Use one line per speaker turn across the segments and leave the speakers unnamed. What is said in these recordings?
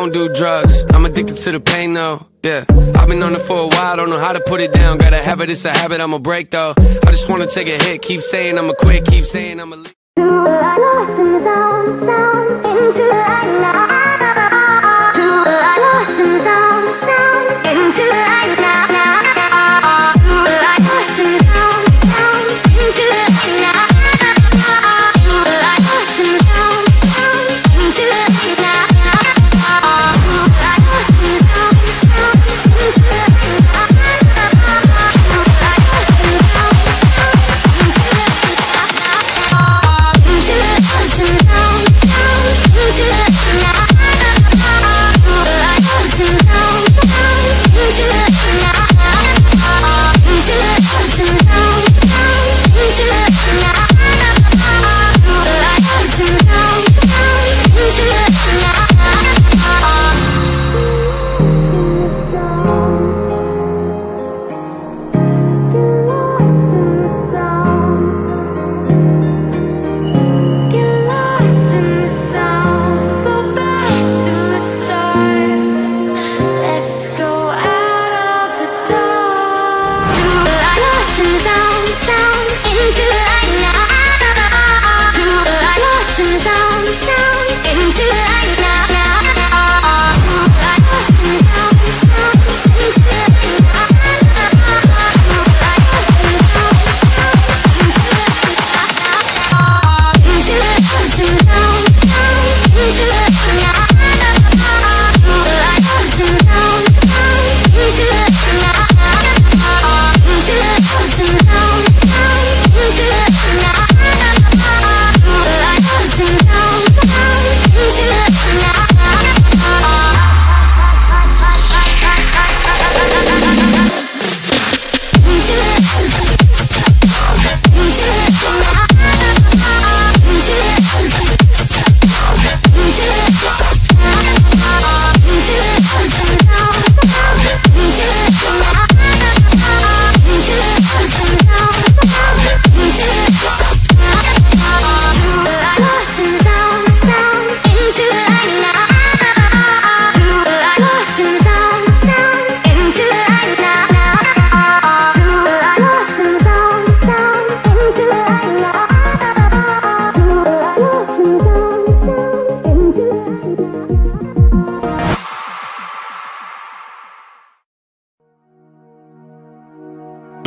don't do drugs. I'm addicted to the pain though. Yeah, I've been on it for a while, don't know how to put it down. Gotta have it, it's a habit, I'ma break though. I just wanna take a hit, keep saying I'ma quit, keep saying I'ma leave.
Into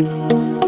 Música